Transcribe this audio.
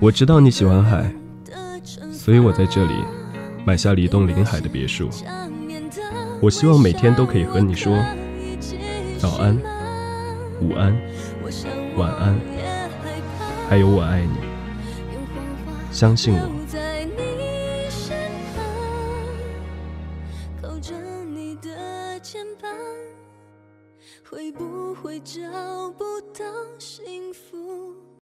我知道你喜欢海，所以我在这里买下了一栋临海的别墅。我希望每天都可以和你说早安、午安、晚安，还有我爱你。相信我。会不会找不到幸福？